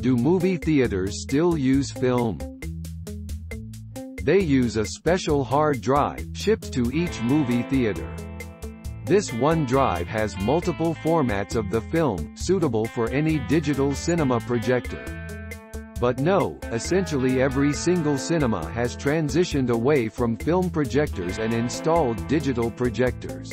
Do movie theaters still use film? They use a special hard drive, shipped to each movie theater. This one drive has multiple formats of the film, suitable for any digital cinema projector. But no, essentially every single cinema has transitioned away from film projectors and installed digital projectors.